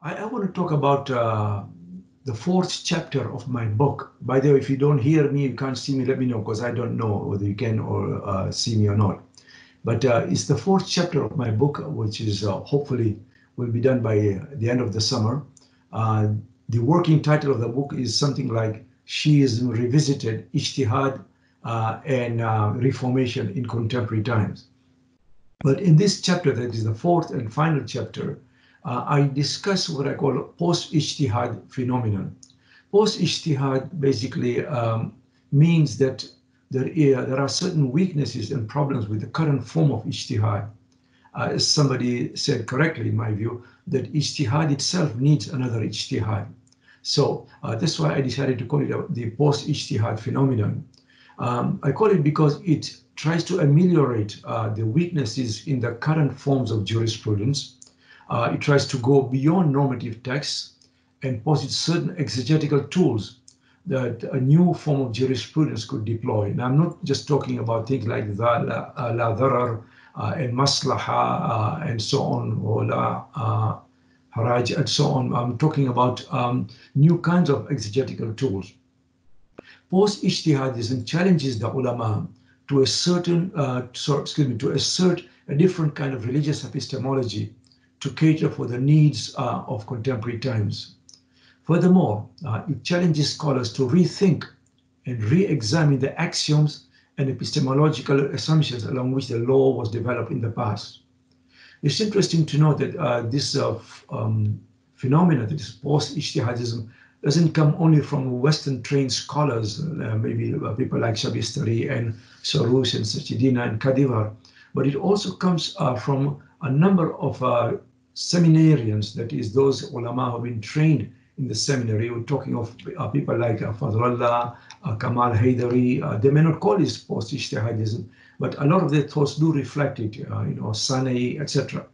I, I want to talk about uh, the fourth chapter of my book. By the way, if you don't hear me, you can't see me, let me know because I don't know whether you can or uh, see me or not. But uh, it's the fourth chapter of my book, which is uh, hopefully will be done by uh, the end of the summer. Uh, the working title of the book is something like Shiism Revisited, Ijtihad and Reformation in Contemporary Times. But in this chapter, that is the fourth and final chapter, uh, I discuss what I call post-ijtihad phenomenon. Post-ijtihad basically um, means that there, are, there are certain weaknesses and problems with the current form of ijtihad. Uh, as somebody said correctly, in my view, that ijtihad itself needs another ijtihad. So uh, that's why I decided to call it the post-ijtihad phenomenon. Um, I call it because it tries to ameliorate uh, the weaknesses in the current forms of jurisprudence uh, it tries to go beyond normative texts and posit certain exegetical tools that a new form of jurisprudence could deploy. And I'm not just talking about things like the la, uh, la dharar uh, and maslaha uh, and so on, or la uh, haraj and so on. I'm talking about um, new kinds of exegetical tools. Post-ijtihadism challenges the ulama to a certain, uh, excuse me, to assert a different kind of religious epistemology to cater for the needs uh, of contemporary times. Furthermore, uh, it challenges scholars to rethink and re-examine the axioms and epistemological assumptions along which the law was developed in the past. It's interesting to note that uh, this uh, um, phenomenon, this post-ijtihadism, doesn't come only from Western trained scholars, uh, maybe uh, people like Shabistari and Soroush and Sachedina and Kadivar, but it also comes uh, from a number of uh, seminarians, that is those ulama who have been trained in the seminary. We're talking of uh, people like uh, Fadlallah, uh, Kamal Haidari. Uh, they may not call this post-ijtihadism, but a lot of their thoughts do reflect it, uh, you know, Sanai, etc.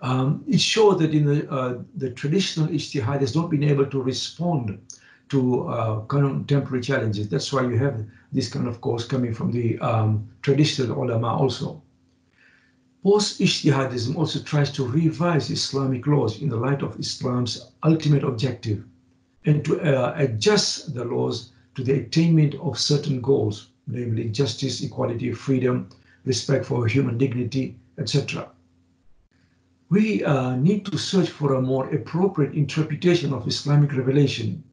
Um, it shows that in the, uh, the traditional ijtihad has not been able to respond to uh, contemporary challenges. That's why you have this kind of course coming from the um, traditional ulama also. Post-Ijtihadism also tries to revise Islamic laws in the light of Islam's ultimate objective and to uh, adjust the laws to the attainment of certain goals, namely justice, equality, freedom, respect for human dignity, etc. We uh, need to search for a more appropriate interpretation of Islamic revelation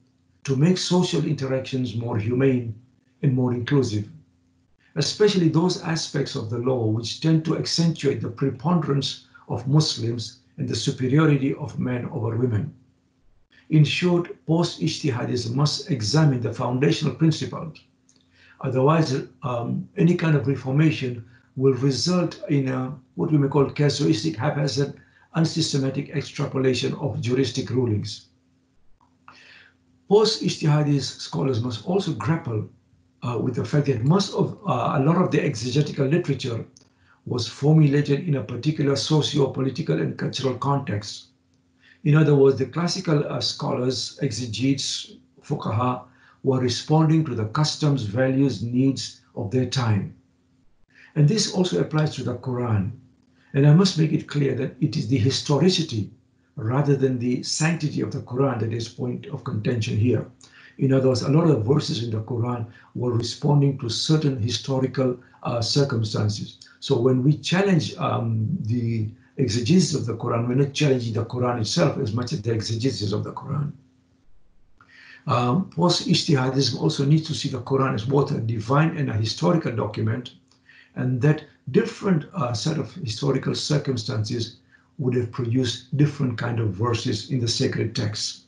to make social interactions more humane and more inclusive especially those aspects of the law which tend to accentuate the preponderance of Muslims and the superiority of men over women. In short, post-ijtihadism must examine the foundational principles. Otherwise, um, any kind of reformation will result in a, what we may call casuistic, haphazard, unsystematic extrapolation of juristic rulings. Post-ijtihadist scholars must also grapple uh, with the fact that most of uh, a lot of the exegetical literature was formulated in a particular socio-political and cultural context. In other words, the classical uh, scholars, exegetes, fuqaha, were responding to the customs, values, needs of their time. And this also applies to the Quran. And I must make it clear that it is the historicity rather than the sanctity of the Quran that is point of contention here. In other words, a lot of verses in the Quran were responding to certain historical uh, circumstances. So when we challenge um, the exegesis of the Quran, we're not challenging the Quran itself as much as the exegesis of the Quran. Um, Post-Ijtihadism also needs to see the Quran as both a divine and a historical document, and that different uh, set of historical circumstances would have produced different kind of verses in the sacred texts.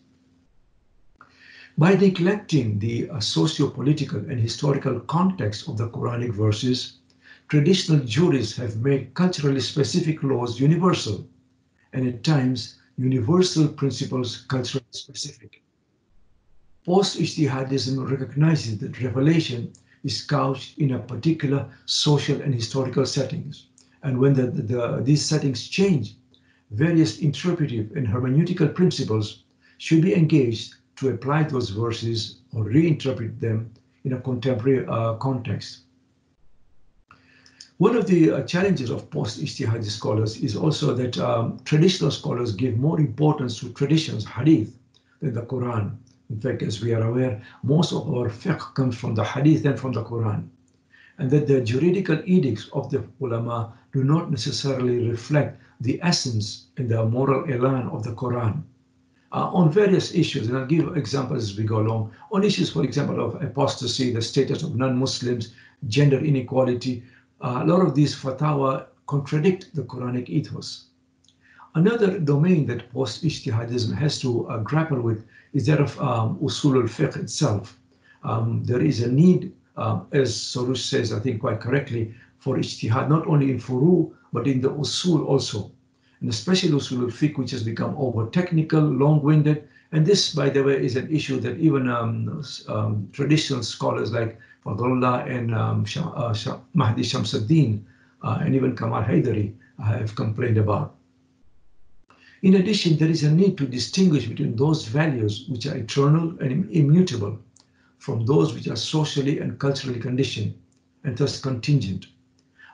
By neglecting the uh, socio-political and historical context of the Quranic verses, traditional jurists have made culturally specific laws universal, and at times universal principles culturally specific. Post-Ijtihadism recognizes that revelation is couched in a particular social and historical settings. And when the, the, these settings change, various interpretive and hermeneutical principles should be engaged to apply those verses or reinterpret them in a contemporary uh, context. One of the uh, challenges of post-ijtihadi scholars is also that um, traditional scholars give more importance to traditions, hadith, than the Quran. In fact, as we are aware, most of our fiqh comes from the hadith and from the Quran. And that the juridical edicts of the ulama do not necessarily reflect the essence and the moral elan of the Quran. Uh, on various issues, and I'll give examples as we go along. On issues, for example, of apostasy, the status of non-Muslims, gender inequality, uh, a lot of these fatwa contradict the Quranic ethos. Another domain that post-ijtihadism has to uh, grapple with is that of um, usul al-fiqh itself. Um, there is a need, uh, as Soroush says, I think quite correctly, for ijtihad, not only in furu, but in the usul also. And especially usul al-fiqh, which has become over technical, long-winded. And this, by the way, is an issue that even um, um traditional scholars like Fadlullah and um, uh, Mahdi Shamsuddin uh, and even Kamal Haidari have complained about. In addition, there is a need to distinguish between those values which are eternal and immutable from those which are socially and culturally conditioned and thus contingent.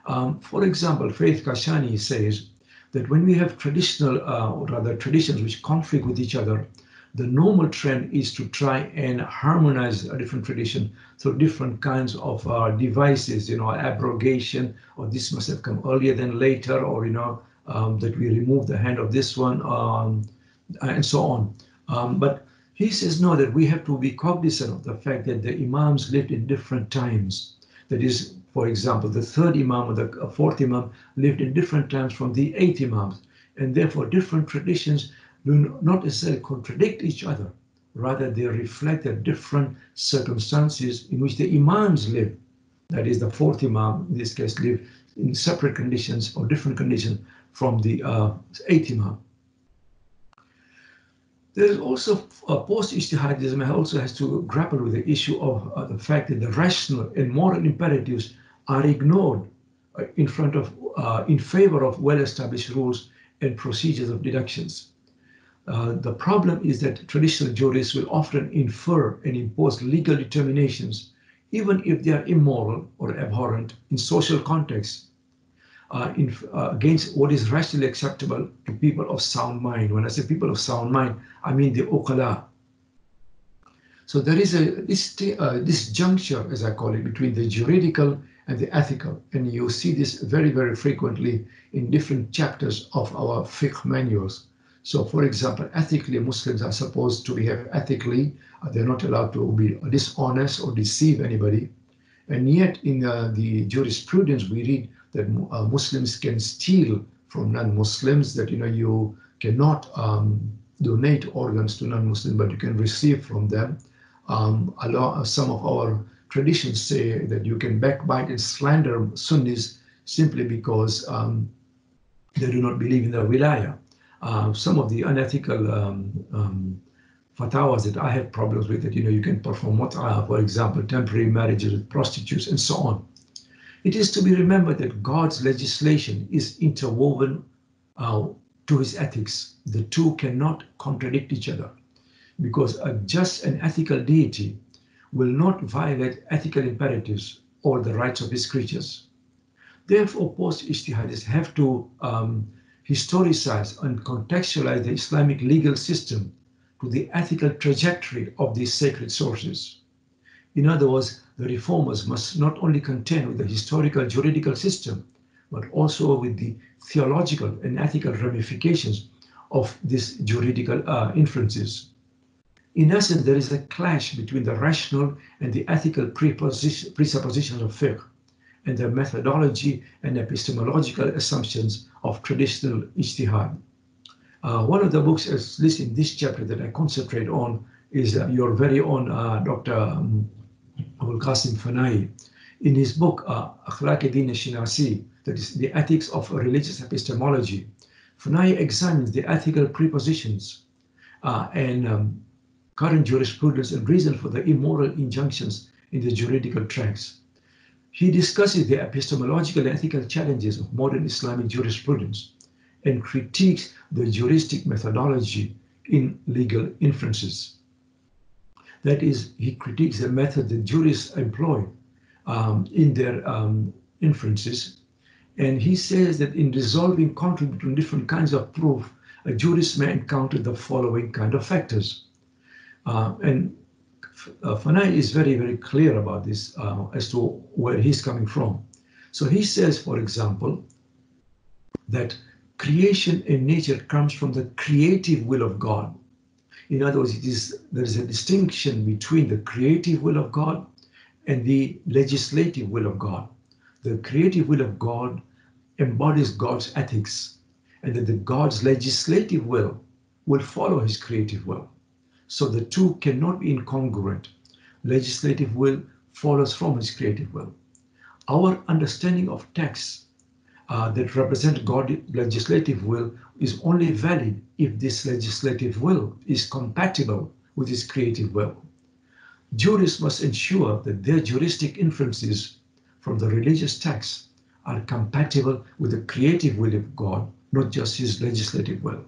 Um, for example, Fayz Kashani says that when we have traditional, uh, or rather traditions which conflict with each other, the normal trend is to try and harmonize a different tradition through different kinds of uh, devices, you know, abrogation, or this must have come earlier than later, or, you know, um, that we remove the hand of this one, um, and so on. Um, but he says, no, that we have to be cognizant of the fact that the Imams lived in different times. That is, for example, the third Imam or the uh, fourth Imam lived in different times from the eighth Imams. And therefore, different traditions do not necessarily contradict each other. Rather, they reflect the different circumstances in which the imams live. That is, the fourth imam, in this case, live in separate conditions or different conditions from the uh, eighth imam. There is also uh, post-ijtihadism also has to grapple with the issue of uh, the fact that the rational and moral imperatives are ignored uh, in front of, uh, in favor of well-established rules and procedures of deductions. Uh, the problem is that traditional jurists will often infer and impose legal determinations, even if they are immoral or abhorrent in social contexts, uh, in, uh, against what is rationally acceptable to people of sound mind. When I say people of sound mind, I mean the uqala. So there is a this, uh, this juncture, as I call it, between the juridical and the ethical. And you see this very, very frequently in different chapters of our fiqh manuals. So, for example, ethically, Muslims are supposed to behave ethically. Uh, they're not allowed to be dishonest or deceive anybody. And yet, in uh, the jurisprudence, we read that uh, Muslims can steal from non-Muslims. That you know you cannot um, donate organs to non-Muslims, but you can receive from them. Um, lot, some of our traditions say that you can backbite and slander Sunnis simply because um, they do not believe in the wilayah uh, some of the unethical um, um, fatwas that I have problems with that, you know, you can perform uh, for example, temporary marriages with prostitutes and so on. It is to be remembered that God's legislation is interwoven uh, to his ethics. The two cannot contradict each other because a just and ethical deity will not violate ethical imperatives or the rights of his creatures. Therefore, post-ijtihadis have to um, historicize and contextualize the Islamic legal system to the ethical trajectory of these sacred sources. In other words, the reformers must not only contend with the historical juridical system, but also with the theological and ethical ramifications of these juridical uh, inferences. In essence, there is a clash between the rational and the ethical presuppositions of fiqh and the methodology and epistemological assumptions of traditional ijtihad. Uh, one of the books, at least in this chapter, that I concentrate on is uh, your very own uh, Dr. Um, Abul Qasim Fanai. In his book, uh, Akhlaq din Shinasi, that is the ethics of religious epistemology, Fanai examines the ethical prepositions uh, and um, current jurisprudence and reason for the immoral injunctions in the juridical tracts. He discusses the epistemological and ethical challenges of modern Islamic jurisprudence and critiques the juristic methodology in legal inferences. That is, he critiques the method that jurists employ um, in their um, inferences And he says that in resolving conflict between different kinds of proof, a jurist may encounter the following kind of factors. Uh, and uh, Fanai is very, very clear about this uh, as to where he's coming from. So he says, for example, that creation and nature comes from the creative will of God. In other words, there is a distinction between the creative will of God and the legislative will of God. The creative will of God embodies God's ethics, and that the God's legislative will will follow his creative will. So the two cannot be incongruent. Legislative will follows from his creative will. Our understanding of texts uh, that represent God's legislative will is only valid if this legislative will is compatible with his creative will. Jurists must ensure that their juristic inferences from the religious texts are compatible with the creative will of God, not just his legislative will.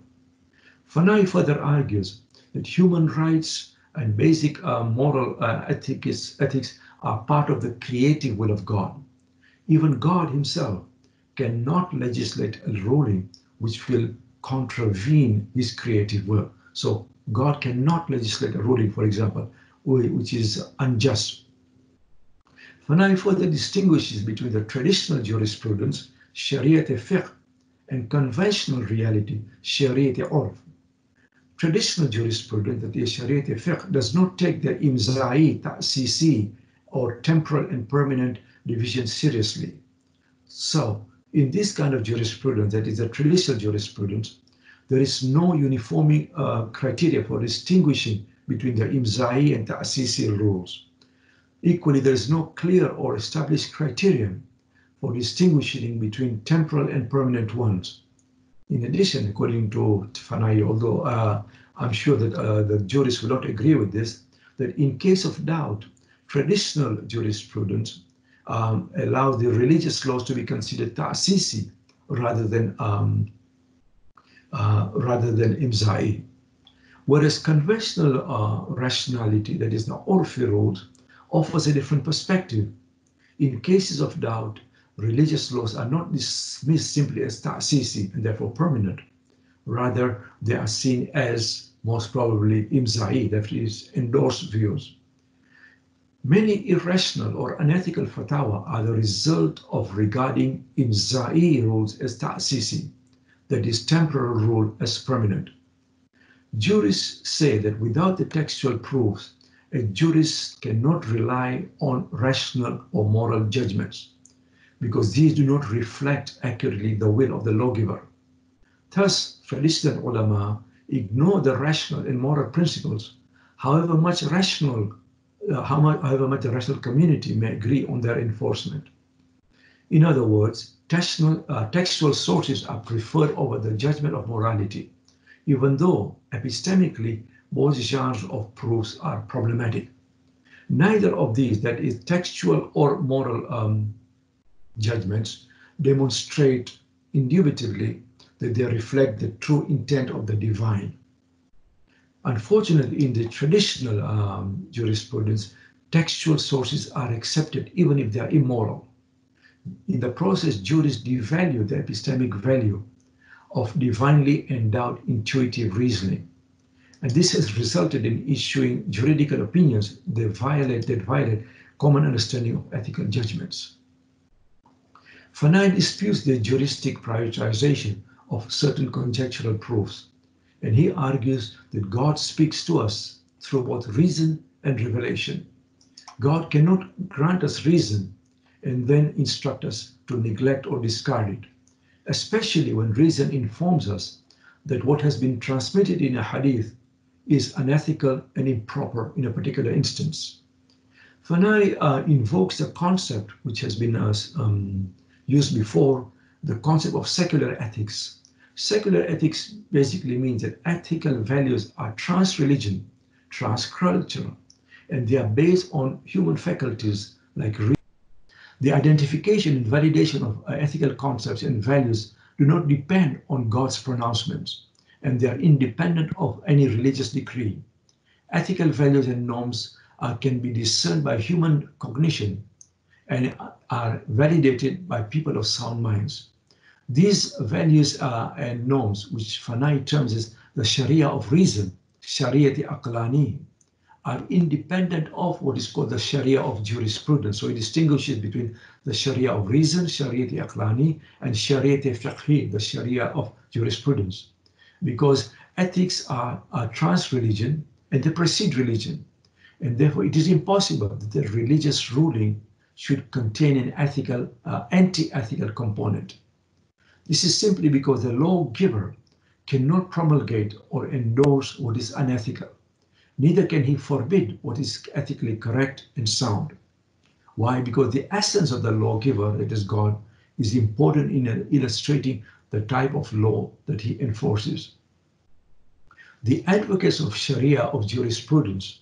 Fanai further argues that human rights and basic uh, moral uh, ethics, ethics are part of the creative will of God. Even God himself cannot legislate a ruling which will contravene his creative will. So God cannot legislate a ruling, for example, which is unjust. Fanai further distinguishes between the traditional jurisprudence, Shariat fiqh, and conventional reality, Shariat urf. Traditional jurisprudence, that is Shariat fiqh, does not take the imza'i, ta'sisi, or temporal and permanent division seriously. So, in this kind of jurisprudence, that is a traditional jurisprudence, there is no uniforming uh, criteria for distinguishing between the imza'i and ta'sisi rules. Equally, there is no clear or established criterion for distinguishing between temporal and permanent ones. In addition, according to Fanai, although uh, I'm sure that uh, the jurists will not agree with this, that in case of doubt, traditional jurisprudence um, allow the religious laws to be considered ta'sisi rather than um, uh, rather than imza'i. Whereas conventional uh, rationality, that is the Orfi rules, offers a different perspective. In cases of doubt, religious laws are not dismissed simply as ta'sisi and therefore permanent. Rather, they are seen as most probably imza'i, that is, endorsed views. Many irrational or unethical fatwa are the result of regarding imza'i rules as ta'sisi, that is, temporal rule as permanent. Jurists say that without the textual proofs, a jurist cannot rely on rational or moral judgments because these do not reflect accurately the will of the lawgiver. Thus, traditional ulama ignore the rational and moral principles, however much rational uh, however much the rational community may agree on their enforcement. In other words, textual, uh, textual sources are preferred over the judgment of morality, even though epistemically both genres of proofs are problematic. Neither of these, that is textual or moral um, judgments, demonstrate indubitably that they reflect the true intent of the divine. Unfortunately, in the traditional um, jurisprudence, textual sources are accepted even if they are immoral. In the process, jurists devalue the epistemic value of divinely endowed intuitive reasoning. And this has resulted in issuing juridical opinions that violate, that violate common understanding of ethical judgments. Fanai disputes the juristic prioritization of certain conjectural proofs and he argues that God speaks to us through both reason and revelation. God cannot grant us reason and then instruct us to neglect or discard it, especially when reason informs us that what has been transmitted in a hadith is unethical and improper in a particular instance. Fanai uh, invokes a concept which has been uh, um, used before, the concept of secular ethics, Secular ethics basically means that ethical values are trans-religion, trans-cultural, and they are based on human faculties like the identification and validation of uh, ethical concepts and values do not depend on God's pronouncements, and they are independent of any religious decree. Ethical values and norms uh, can be discerned by human cognition, and are validated by people of sound minds. These values uh, and norms, which Fanai terms as the Sharia of reason, Sharia Aqlani, are independent of what is called the Sharia of jurisprudence. So it distinguishes between the Sharia of reason, Sharia Aqlani, and Sharia Fiqhi, the Sharia of jurisprudence. Because ethics are a trans-religion and they precede religion. And therefore it is impossible that the religious ruling should contain an ethical, uh, anti-ethical component. This is simply because the lawgiver cannot promulgate or endorse what is unethical. Neither can he forbid what is ethically correct and sound. Why? Because the essence of the lawgiver, that is God, is important in illustrating the type of law that he enforces. The advocates of Sharia of jurisprudence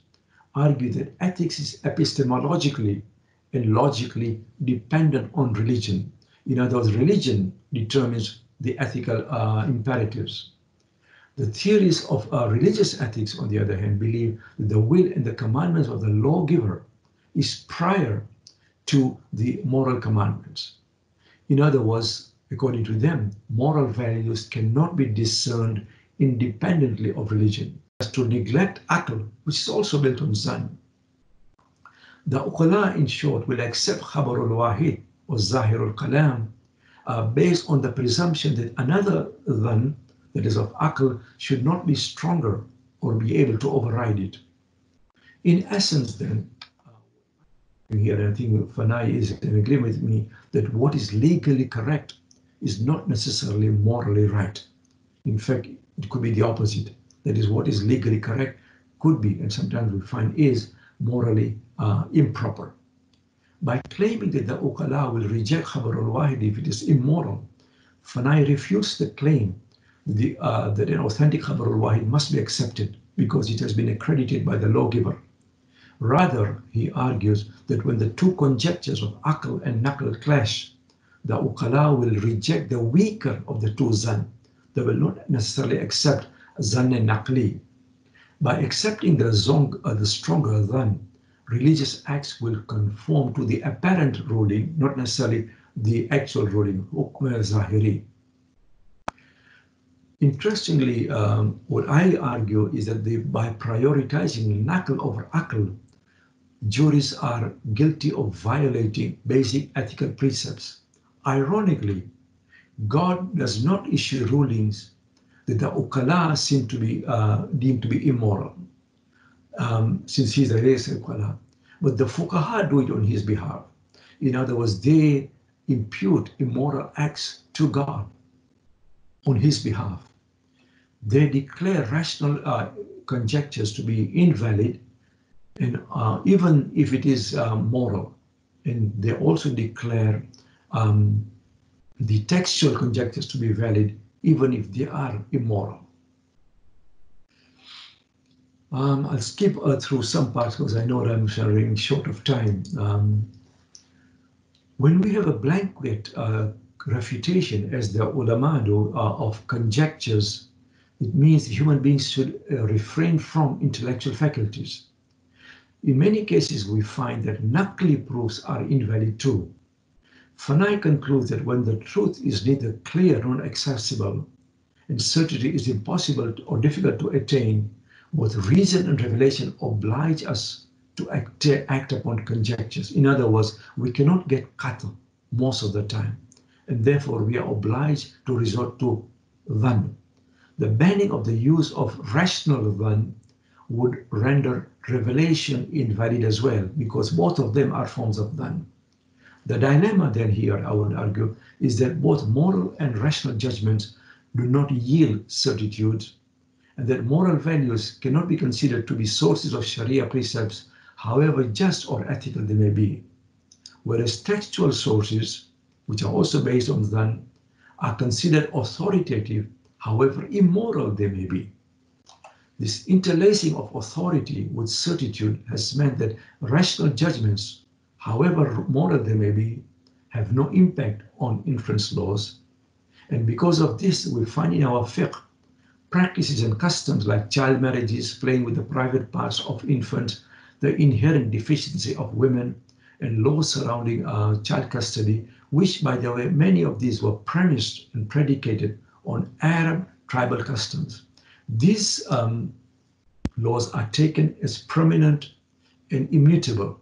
argue that ethics is epistemologically and logically dependent on religion. In other words, religion determines the ethical uh, imperatives. The theories of uh, religious ethics, on the other hand, believe that the will and the commandments of the lawgiver is prior to the moral commandments. In other words, according to them, moral values cannot be discerned independently of religion. As to neglect aql, which is also built on zan. The uqala, in short, will accept khabarul wahid or zahirul kalam uh, based on the presumption that another dhan, that is of aql, should not be stronger or be able to override it. In essence, then, uh, here I think Fanai is in agreement with me that what is legally correct is not necessarily morally right. In fact, it could be the opposite. That is, what is legally correct could be, and sometimes we find is morally uh, improper by claiming that the Uqala will reject Khabar al-Wahid if it is immoral. Fanai refutes the claim the, uh, that an authentic Khabar al-Wahid must be accepted because it has been accredited by the lawgiver. Rather, he argues that when the two conjectures of Aql and Naql clash, the Uqala will reject the weaker of the two Zan. They will not necessarily accept Zan and Naqli. By accepting the, zong, uh, the stronger Zan, religious acts will conform to the apparent ruling, not necessarily the actual ruling, hukm zahiri. Interestingly, um, what I argue is that by prioritizing naql over aql, juries are guilty of violating basic ethical precepts. Ironically, God does not issue rulings that the uqala seem to be uh, deemed to be immoral um, since he's a race But the fuqaha do it on his behalf. In other words, they impute immoral acts to God on his behalf. They declare rational uh, conjectures to be invalid, and uh, even if it is uh, moral. And they also declare um, the textual conjectures to be valid, even if they are immoral. Um, I'll skip uh, through some parts because I know I'm running short of time. Um, when we have a blanket uh, refutation, as the ulama do, uh, of conjectures, it means human beings should uh, refrain from intellectual faculties. In many cases, we find that naqli proofs are invalid too. Fanai concludes that when the truth is neither clear nor accessible, and certainty is impossible or difficult to attain, both reason and revelation oblige us to act, act upon conjectures. In other words, we cannot get cattle most of the time, and therefore we are obliged to resort to dhan. The banning of the use of rational dhan would render revelation invalid as well, because both of them are forms of dhan. The dilemma then here, I would argue, is that both moral and rational judgments do not yield certitude and that moral values cannot be considered to be sources of Sharia precepts, however just or ethical they may be. Whereas textual sources, which are also based on Dhan, are considered authoritative, however immoral they may be. This interlacing of authority with certitude has meant that rational judgments, however moral they may be, have no impact on inference laws. And because of this, we find in our fiqh practices and customs like child marriages, playing with the private parts of infants, the inherent deficiency of women, and laws surrounding uh, child custody, which, by the way, many of these were premised and predicated on Arab tribal customs. These um, laws are taken as permanent and immutable.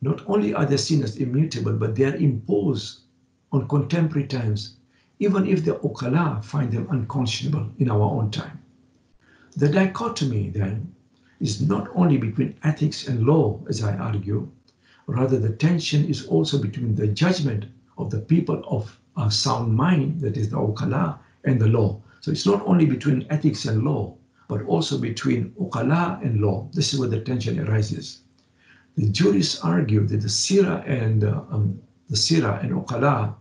Not only are they seen as immutable, but they are imposed on contemporary times, even if the Uqala find them unconscionable in our own time. The dichotomy, then, is not only between ethics and law, as I argue, rather the tension is also between the judgment of the people of a sound mind, that is the Uqala, and the law. So it's not only between ethics and law, but also between Uqala and law. This is where the tension arises. The jurists argue that the Sira and uh, um, the Sira and Uqala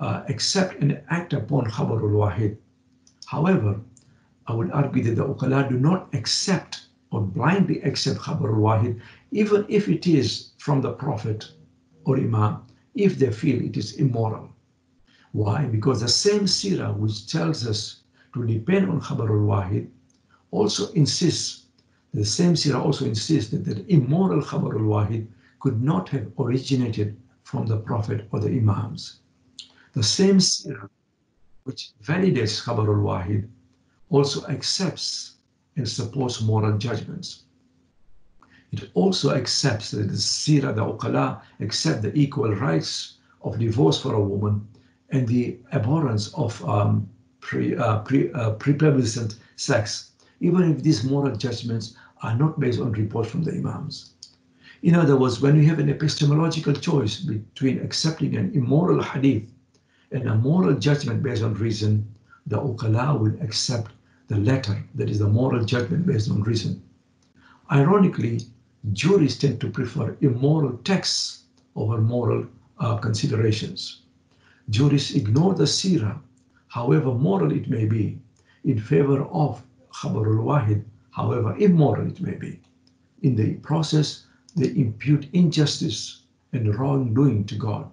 uh, accept and act upon Khabarul Wahid. However, I would argue that the Uqala do not accept or blindly accept Khabarul Wahid, even if it is from the Prophet or Imam, if they feel it is immoral. Why? Because the same Sira which tells us to depend on Khabarul Wahid also insists, the same Sira also insists that the immoral Khabarul Wahid could not have originated from the Prophet or the Imams. The same Sira which validates Khabarul Wahid also accepts and supports moral judgments. It also accepts that the Sira, the Uqala, accept the equal rights of divorce for a woman and the abhorrence of um, pre, uh, pre, uh, prepubescent sex, even if these moral judgments are not based on reports from the Imams. In other words, when you have an epistemological choice between accepting an immoral hadith and a moral judgment based on reason, the Uqala will accept the latter, that is the moral judgment based on reason. Ironically, juries tend to prefer immoral texts over moral uh, considerations. Juries ignore the sira, however moral it may be, in favor of khabarul wahid, however immoral it may be. In the process, they impute injustice and wrongdoing to God.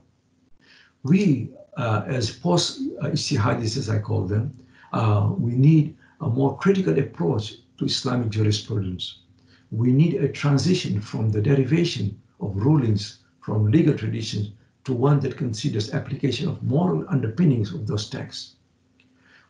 We, as post-ijtihadis, as I call them, uh, we need a more critical approach to Islamic jurisprudence. We need a transition from the derivation of rulings from legal traditions to one that considers application of moral underpinnings of those texts.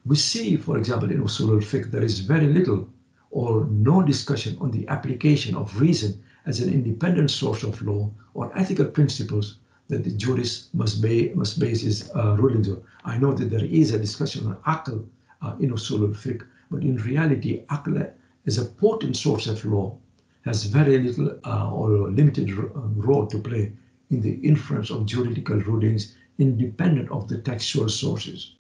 We see, for example, in Usul al-Fiqh, there is very little or no discussion on the application of reason as an independent source of law or ethical principles that the jurist must, ba must base his uh, rulings on. I know that there is a discussion on aql uh, in Usul al-Fiqh, but in reality, aql is a potent source of law, has very little uh, or limited uh, role to play in the inference of juridical rulings independent of the textual sources.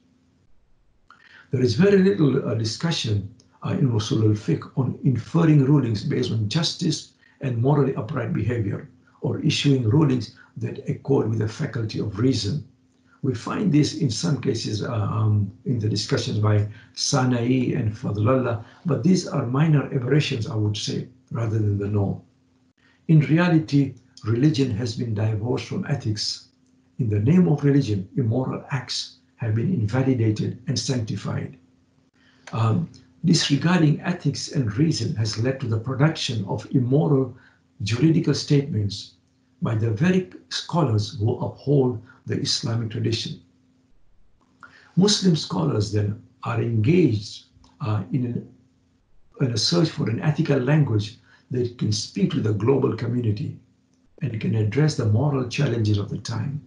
There is very little uh, discussion uh, in Usul al-Fiqh on inferring rulings based on justice and morally upright behavior or issuing rulings that accord with the faculty of reason. We find this in some cases uh, um, in the discussions by Sanai and Fadlallah, but these are minor aberrations, I would say, rather than the norm. In reality, religion has been divorced from ethics. In the name of religion, immoral acts have been invalidated and sanctified. Um, disregarding ethics and reason has led to the production of immoral juridical statements by the very scholars who uphold the Islamic tradition. Muslim scholars then are engaged uh, in, an, in a search for an ethical language that can speak to the global community and can address the moral challenges of the time.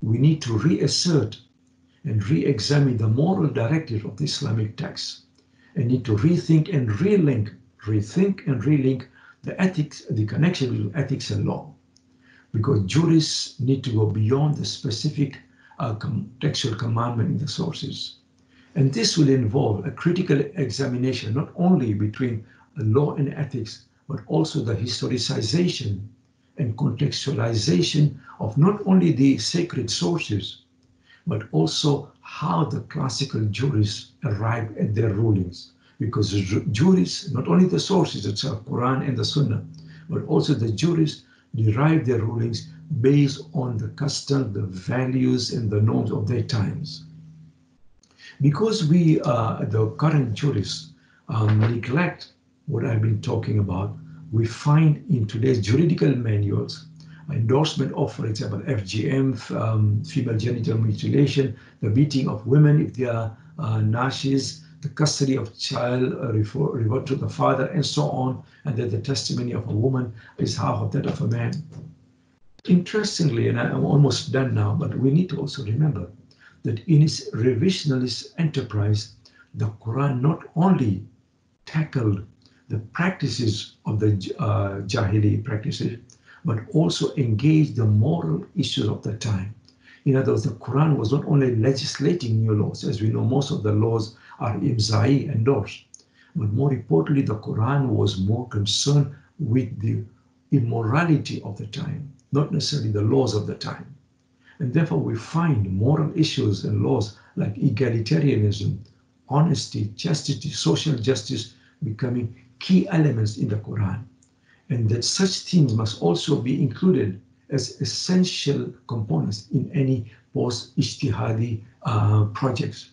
We need to reassert and re-examine the moral directive of the Islamic text and need to rethink and relink, rethink and relink the ethics, the connection between ethics and law. Because jurists need to go beyond the specific uh, textual commandment in the sources. And this will involve a critical examination, not only between law and ethics, but also the historicization and contextualization of not only the sacred sources, but also how the classical jurists arrived at their rulings. Because the jurists, not only the sources itself, Quran and the Sunnah, but also the jurists derive their rulings based on the custom, the values, and the norms of their times. Because we, uh, the current jurists, um, neglect what I've been talking about, we find in today's juridical manuals endorsement of, for example, FGM, um, female genital mutilation, the beating of women if they are uh, nashes, the custody of child uh, refer, revert to the father, and so on, and that the testimony of a woman is half of that of a man. Interestingly, and I'm almost done now, but we need to also remember that in its revisionist enterprise, the Quran not only tackled the practices of the uh, Jahili practices, but also engaged the moral issues of the time. In other words, the Quran was not only legislating new laws, as we know, most of the laws are imzai endorsed, but more importantly, the Quran was more concerned with the immorality of the time, not necessarily the laws of the time. And therefore, we find moral issues and laws like egalitarianism, honesty, chastity, social justice becoming key elements in the Quran. And that such things must also be included as essential components in any post-ijtihadi uh, projects.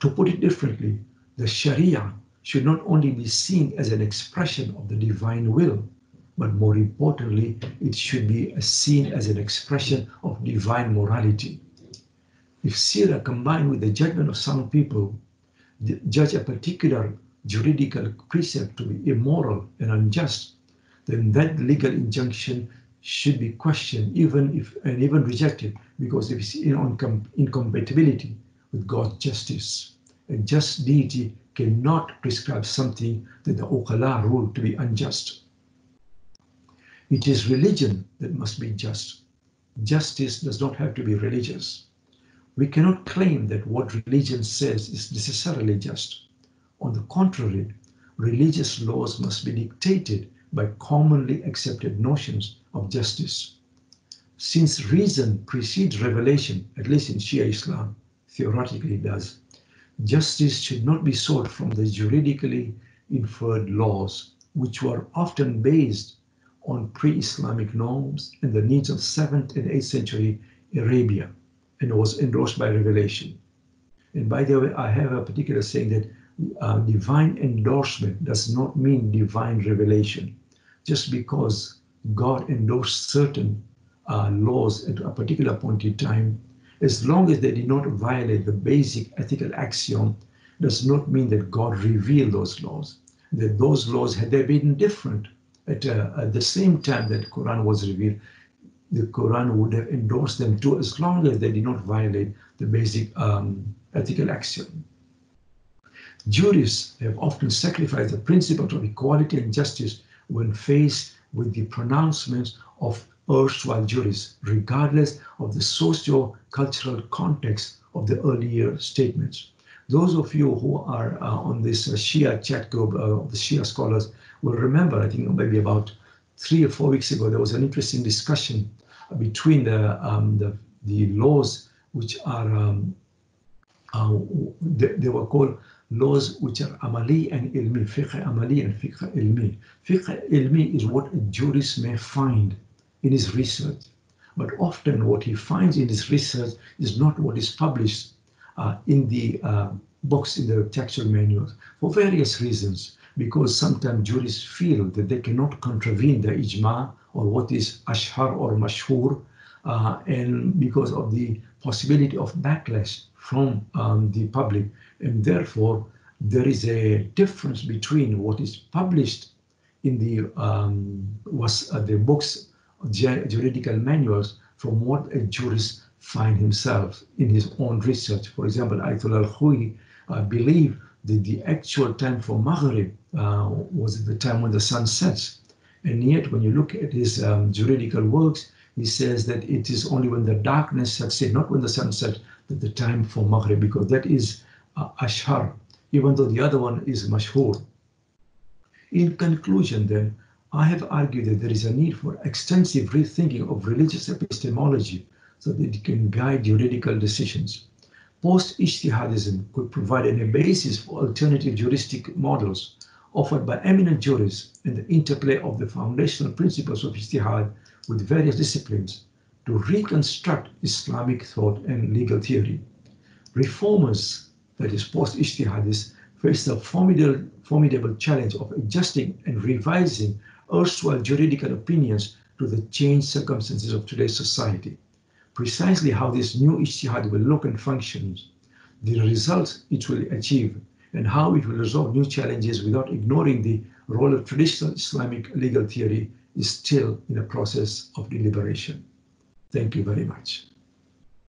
To put it differently, the Sharia should not only be seen as an expression of the divine will, but more importantly, it should be seen as an expression of divine morality. If Sirah combined with the judgment of some people judge a particular juridical precept to be immoral and unjust, then that legal injunction should be questioned even if and even rejected because it is in incompatibility with God's justice. A just deity cannot prescribe something that the Uqala rule to be unjust. It is religion that must be just. Justice does not have to be religious. We cannot claim that what religion says is necessarily just. On the contrary, religious laws must be dictated by commonly accepted notions of justice. Since reason precedes revelation, at least in Shia Islam, theoretically does, justice should not be sought from the juridically inferred laws, which were often based on pre-Islamic norms and the needs of 7th and 8th century Arabia and was endorsed by revelation. And by the way, I have a particular saying that uh, divine endorsement does not mean divine revelation. Just because God endorsed certain uh, laws at a particular point in time, as long as they did not violate the basic ethical axiom, does not mean that God revealed those laws. That those laws, had they been different at, uh, at the same time that Quran was revealed, the Quran would have endorsed them too, as long as they did not violate the basic um, ethical axiom. Jurists have often sacrificed the principles of equality and justice when faced with the pronouncements of erstwhile jurists, regardless of the socio-cultural context of the earlier statements. Those of you who are uh, on this uh, Shia chat group uh, the Shia scholars will remember, I think maybe about three or four weeks ago, there was an interesting discussion between the, um, the, the, laws which are, um, uh, they, they, were called laws which are amali and ilmi, fiqh amali and fiqh ilmi. Fiqh ilmi is what a jurist may find in his research. But often what he finds in his research is not what is published uh, in the uh, books, in the textual manuals, for various reasons. Because sometimes jurists feel that they cannot contravene the ijma or what is ashhar or mashhur, uh, and because of the possibility of backlash from um, the public. And therefore, there is a difference between what is published in the um, was uh, the books, juridical manuals, from what a jurist find himself in his own research. For example, Ayatollah al-Khoei uh, believed that the actual time for Maghrib uh, was the time when the sun sets. And yet, when you look at his um, juridical works, he says that it is only when the darkness sets in, not when the sun sets, that the time for Maghrib, because that is uh, Ashhar, even though the other one is Mashhur. In conclusion, then, I have argued that there is a need for extensive rethinking of religious epistemology so that it can guide juridical decisions. Post-Ijtihadism could provide a basis for alternative juristic models offered by eminent jurists and the interplay of the foundational principles of Ijtihad with various disciplines to reconstruct Islamic thought and legal theory. Reformers, that is, post Ijtihadis, face the formidable, formidable challenge of adjusting and revising erstwhile juridical opinions to the changed circumstances of today's society. Precisely how this new Ijtihad will look and function, the results it will achieve, and how it will resolve new challenges without ignoring the role of traditional Islamic legal theory is still in a process of deliberation. Thank you very much.